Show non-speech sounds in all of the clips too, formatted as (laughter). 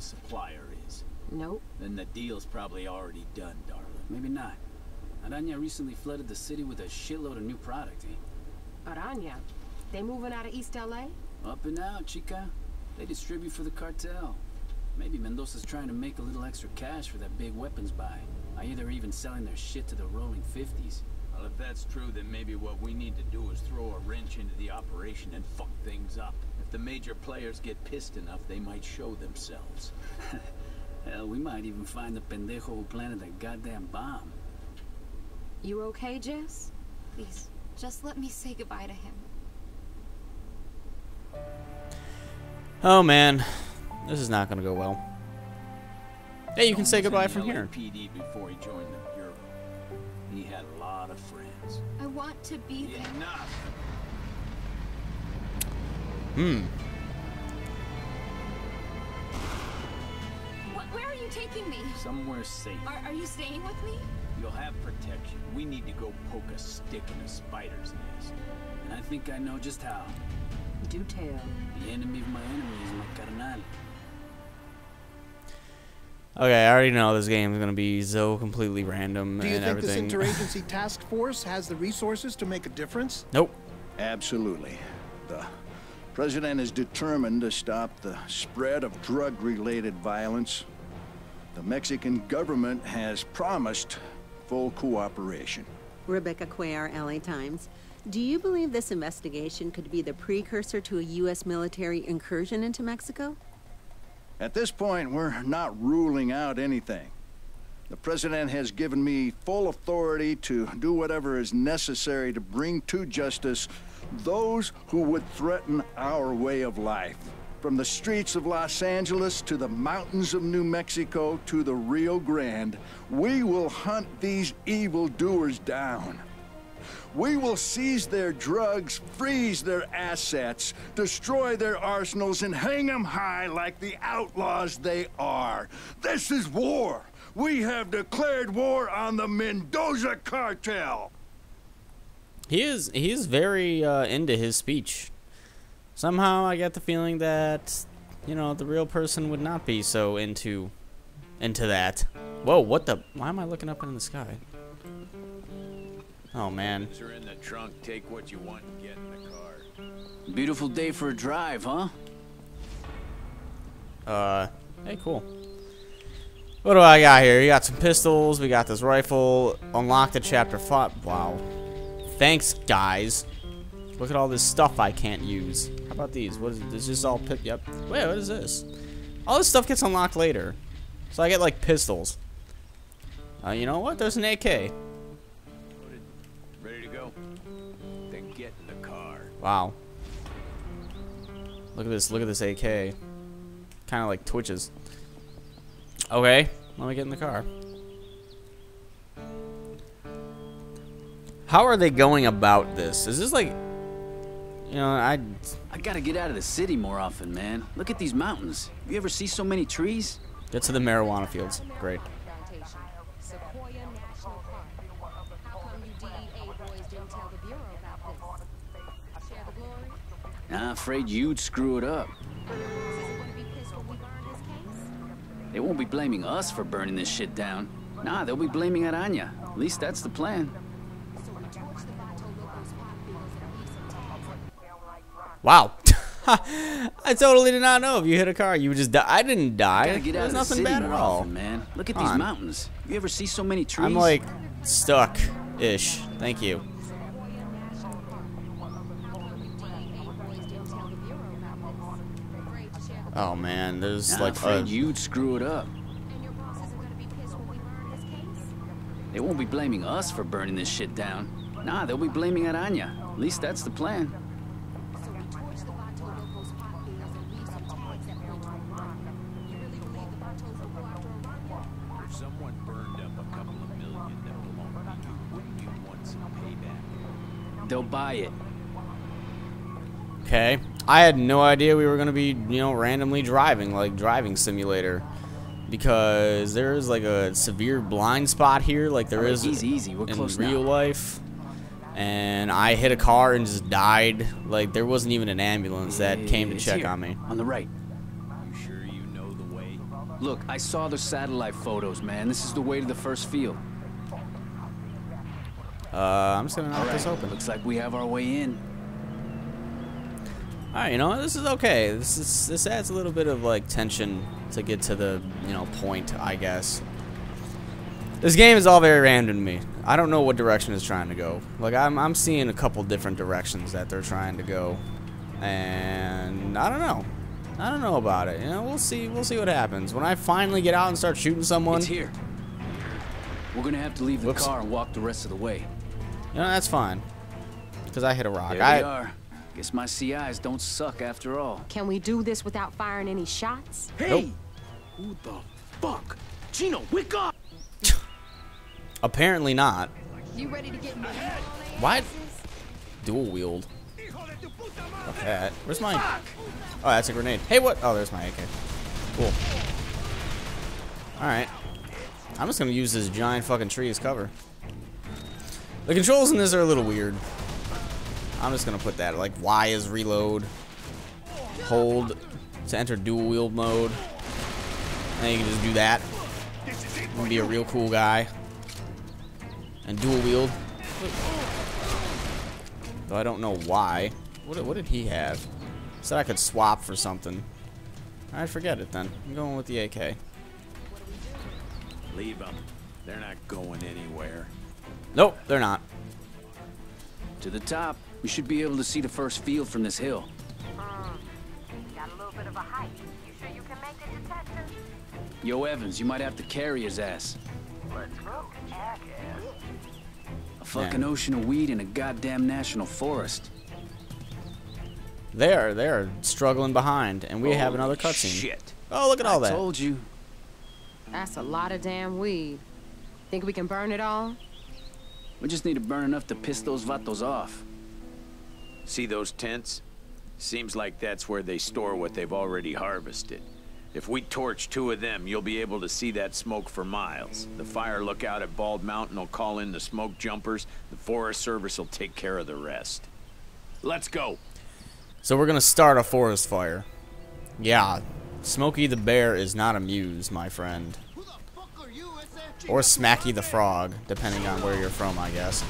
the supplier is. Nope. Then the deal's probably already done, darling. Maybe not. Aranya recently flooded the city with a shitload of new product, eh? Aranya. They moving out of East LA? Up and out, chica. They distribute for the cartel. Maybe Mendoza's trying to make a little extra cash for that big weapons buy. I hear they're even selling their shit to the rolling 50s. Well, if that's true, then maybe what we need to do is throw a wrench into the operation and fuck things up. If the major players get pissed enough, they might show themselves. (laughs) Hell, we might even find the pendejo who planted that goddamn bomb. You okay, Jess? Please, just let me say goodbye to him. Oh man, this is not gonna go well. Hey, you can say goodbye from here. PD before he joined the bureau. He had a lot of friends. I want to be there. Enough. Hmm. Where are you taking me? Somewhere safe. Are, are you staying with me? You'll have protection. We need to go poke a stick in a spider's nest. And I think I know just how. Do tell. The enemy of my enemy is my carnal. Okay, I already know this game is gonna be so completely random Do you and think everything. this interagency task force has the resources to make a difference? nope. Absolutely. The president is determined to stop the spread of drug-related violence. The Mexican government has promised full cooperation. Rebecca Cuellar, LA Times. Do you believe this investigation could be the precursor to a U.S. military incursion into Mexico? At this point, we're not ruling out anything. The president has given me full authority to do whatever is necessary to bring to justice those who would threaten our way of life. From the streets of Los Angeles to the mountains of New Mexico to the Rio Grande, we will hunt these evildoers down. We will seize their drugs, freeze their assets, destroy their arsenals, and hang them high like the outlaws they are. This is war. We have declared war on the Mendoza cartel. He is he is very uh, into his speech. Somehow I get the feeling that you know the real person would not be so into into that. Whoa, what the? Why am I looking up in the sky? Oh man. Are in the trunk. Take what you want and get in the car. Beautiful day for a drive, huh? Uh, hey, cool. What do I got here? You got some pistols. We got this rifle. Unlock the chapter five. Wow. Thanks, guys. Look at all this stuff I can't use. How about these? What is it? This is all pit. Yep. Wait, what is this? All this stuff gets unlocked later. So I get like pistols. Uh, you know what? There's an AK. Ready to go? Then get in the car. Wow. Look at this. Look at this AK. Kind of like twitches. Okay, let me get in the car. How are they going about this? Is this like, you know, I I gotta get out of the city more often, man. Look at these mountains. You ever see so many trees? get to the marijuana fields? Great. Plantation. Sequoia National Park. How come you DEA boys didn't tell the Bureau about this? Share the glory? I'm afraid you'd screw it up. Bosses are gonna be pissed when we burn this case? They won't be blaming us for burning this shit down. Nah, they'll be blaming Aranya. At least that's the plan. So we torch the Vato Locos pot fields and leave some tags. Wow. (laughs) I totally did not know if you hit a car, you would just die. I didn't die. Gotta get out There's nothing city bad at all. often, man. Look at Come these on. mountains. You ever see so many trees? I'm like stuck-ish. Thank you. Sequoia National Park. How come you DEA boys didn't tell the Bureau about this? Afraid to share the Oh man, there's I'm like a, you'd screw it up. And your bosses are gonna be pissed when we burn this case? They won't be blaming us for burning this shit down. Nah, they'll be blaming Aranya. At least that's the plan. So we torch the Vato Locos pot fields and leave some tags that point to Aranya. You really believe the Vatos will go after Aranya? If someone burned up a couple of million that belonged to you, wouldn't you want some payback? They'll buy it. Okay. I had no idea we were going to be, you know, randomly driving, like driving simulator. Because there's like a severe blind spot here, like there Alright, is easy, easy. We're in close real now. life. And I hit a car and just died. Like there wasn't even an ambulance that Yeah, came to check here, on me. On the right. You sure you know the way? Look, I saw the satellite photos, man. This is the way to the first field. Uh, I'm just gonna knock All this open. looks like we have our way in. All right, you know? This is okay. This is this adds a little bit of like tension to get to the you know point, I guess. This game is all very random to me. I don't know what direction it's trying to go. Like I'm I'm seeing a couple different directions that they're trying to go, and I don't know. I don't know about it. You know, we'll see. We'll see what happens when I finally get out and start shooting someone. It's here. We're gonna have to leave the Whoops. car and walk the rest of the way. You know, that's fine. Because I hit a rock. There I, we are. Guess my CIs don't suck after all. Can we do this without firing any shots? Hey! Who the fuck? Gino, wake up! (laughs) Apparently not. You ready to get moving? What? Dual wield. Fuck that. Where's my... Oh, that's a grenade. Hey, what? Oh, there's my AK. Cool. Alright. I'm just gonna use this giant fucking tree as cover. The controls in this are a little weird. I'm just gonna put that. Like, Y is reload. Hold to enter dual wield mode. And you can just do that. Can be a real cool guy. And dual wield. Though I don't know why. What, what did he have? Said I could swap for something. Alright, forget it then. I'm going with the AK. Leave them. They're not going anywhere. Nope, they're not. To the top. We should be able to see the first field from this hill. Hmm. Got a little bit of a height. You sure you can make it, detective? Yo, Evans, you might have to carry his ass. Let's go, jackass. A fucking ocean of weed in a goddamn national forest. They are, they are struggling behind, and we have another cutscene. Shit. Oh, look at all I that. I told you. That's a lot of damn weed. Think we can burn it all? We just need to burn enough to piss those vatos off. See those tents? Seems like that's where they store what they've already harvested. If we torch two of them, you'll be able to see that smoke for miles. The fire lookout at Bald Mountain will call in the smoke jumpers. The Forest Service will take care of the rest. Let's go. So we're gonna start a forest fire. Yeah, Smokey the Bear is not amused, my friend. Or Smacky the Frog, depending on where you're from, I guess.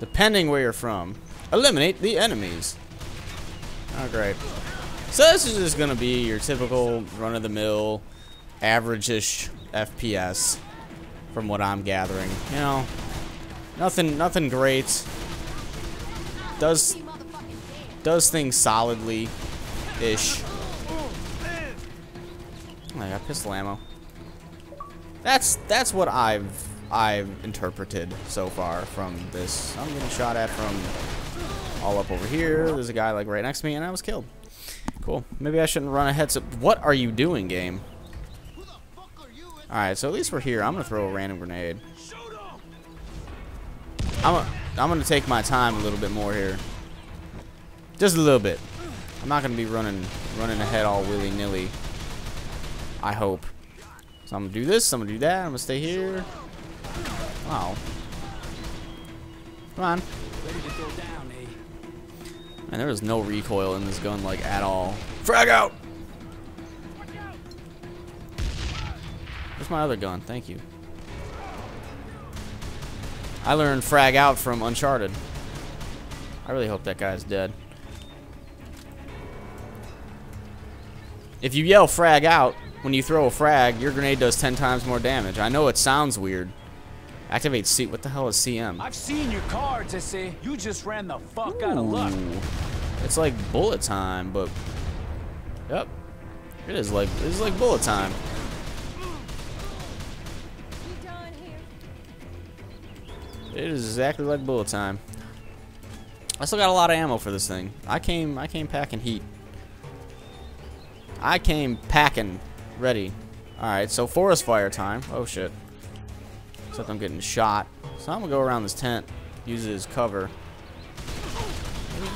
Depending where you're from. Eliminate the enemies. Oh, great. So this is just gonna be your typical run-of-the-mill, average-ish FPS, from what I'm gathering. You know, nothing, nothing great. Does does things solidly, ish. I got pistol ammo. That's that's what I've I've interpreted so far from this. I'm getting shot at from all up over here. There's a guy like right next to me, and I was killed. Cool. Maybe I shouldn't run ahead. So, what are you doing, game? All right, so at least we're here. I'm gonna throw a random grenade. I'm a, I'm gonna take my time a little bit more here. Just a little bit. I'm not gonna be running running ahead all willy nilly. I hope. So I'm gonna do this. I'm gonna do that. I'm gonna stay here. Wow. Come on. And there was no recoil in this gun, like, at all. Frag out! Where's my other gun? Thank you. I learned frag out from Uncharted. I really hope that guy's dead. If you yell frag out, when you throw a frag, your grenade does 10 times more damage. I know it sounds weird. Activate C. What the hell is CM? I've seen your cards, Issy. You just ran the fuck out of luck. It's like bullet time, but yep, it is like it is like bullet time. It is exactly like bullet time. I still got a lot of ammo for this thing. I came I came packing heat. I came packing ready. Alright, so forest fire time. Oh shit. Except I'm getting shot. So I'm gonna go around this tent, use it as cover.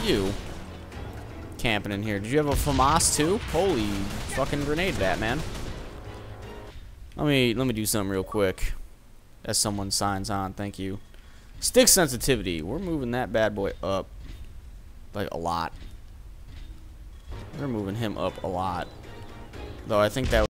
You. Camping in here. Did you have a FAMAS too? Holy fucking grenade bat, man. Let me let me do something real quick. As someone signs on, thank you. Stick sensitivity. We're moving that bad boy up. Like a lot. We're moving him up a lot. Though I think that